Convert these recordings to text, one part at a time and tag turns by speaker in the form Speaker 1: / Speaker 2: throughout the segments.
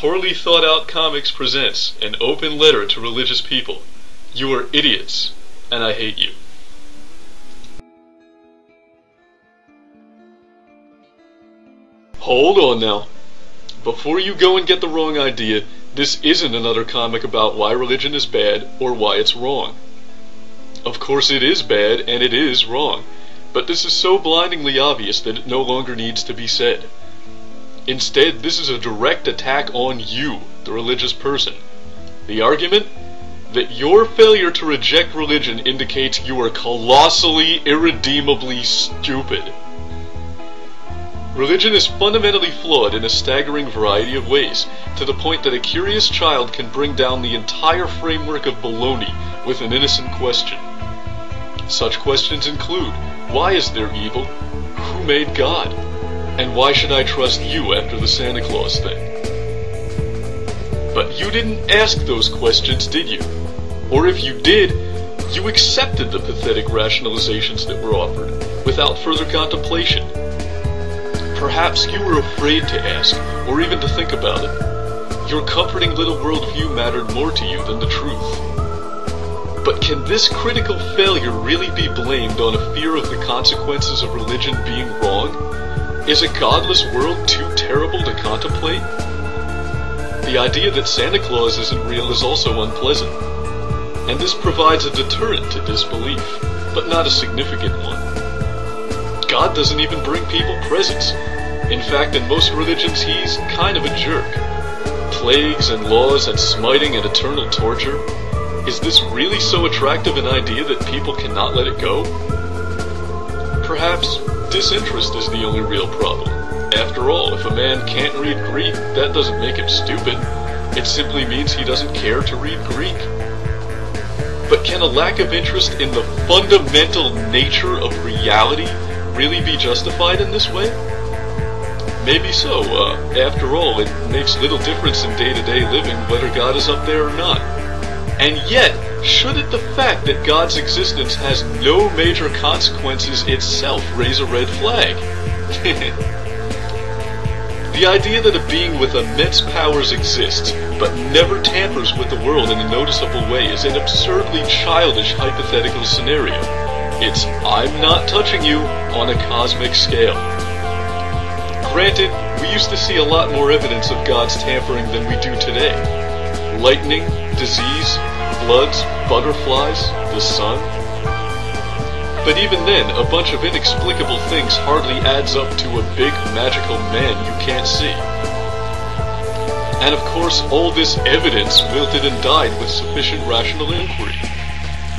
Speaker 1: Poorly Thought Out Comics presents an open letter to religious people. You are idiots, and I hate you. Hold on now. Before you go and get the wrong idea, this isn't another comic about why religion is bad or why it's wrong. Of course it is bad and it is wrong, but this is so blindingly obvious that it no longer needs to be said. Instead, this is a direct attack on you, the religious person. The argument? That your failure to reject religion indicates you are colossally, irredeemably stupid. Religion is fundamentally flawed in a staggering variety of ways, to the point that a curious child can bring down the entire framework of baloney with an innocent question. Such questions include, why is there evil? Who made God? And why should I trust you after the Santa Claus thing? But you didn't ask those questions, did you? Or if you did, you accepted the pathetic rationalizations that were offered, without further contemplation. Perhaps you were afraid to ask, or even to think about it. Your comforting little worldview mattered more to you than the truth. But can this critical failure really be blamed on a fear of the consequences of religion being wrong? Is a godless world too terrible to contemplate? The idea that Santa Claus isn't real is also unpleasant, and this provides a deterrent to disbelief, but not a significant one. God doesn't even bring people presents. In fact, in most religions, he's kind of a jerk. Plagues and laws and smiting and eternal torture. Is this really so attractive an idea that people cannot let it go? Perhaps disinterest is the only real problem. After all, if a man can't read Greek, that doesn't make him stupid. It simply means he doesn't care to read Greek. But can a lack of interest in the fundamental nature of reality really be justified in this way? Maybe so. Uh, after all, it makes little difference in day-to-day living whether God is up there or not. And yet, shouldn't the fact that God's existence has no major consequences itself raise a red flag? the idea that a being with immense powers exists, but never tampers with the world in a noticeable way is an absurdly childish hypothetical scenario. It's I'm not touching you on a cosmic scale. Granted, we used to see a lot more evidence of God's tampering than we do today. Lightning, disease, floods, butterflies, the sun. But even then, a bunch of inexplicable things hardly adds up to a big magical man you can't see. And of course, all this evidence wilted and died with sufficient rational inquiry.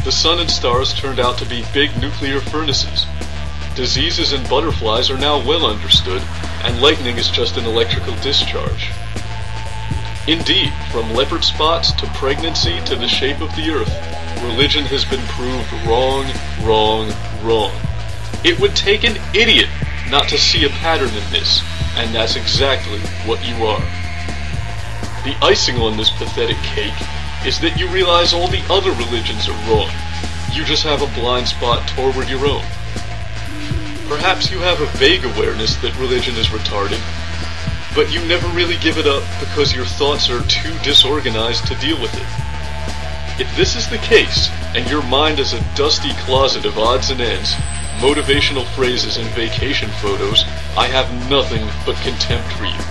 Speaker 1: The sun and stars turned out to be big nuclear furnaces. Diseases and butterflies are now well understood, and lightning is just an electrical discharge. Indeed, from leopard spots to pregnancy to the shape of the earth, religion has been proved wrong, wrong, wrong. It would take an idiot not to see a pattern in this, and that's exactly what you are. The icing on this pathetic cake is that you realize all the other religions are wrong. You just have a blind spot toward your own. Perhaps you have a vague awareness that religion is retarded, but you never really give it up because your thoughts are too disorganized to deal with it. If this is the case, and your mind is a dusty closet of odds and ends, motivational phrases and vacation photos, I have nothing but contempt for you.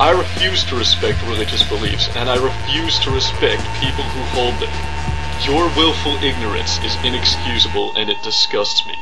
Speaker 1: I refuse to respect religious beliefs, and I refuse to respect people who hold them. Your willful ignorance is inexcusable and it disgusts me.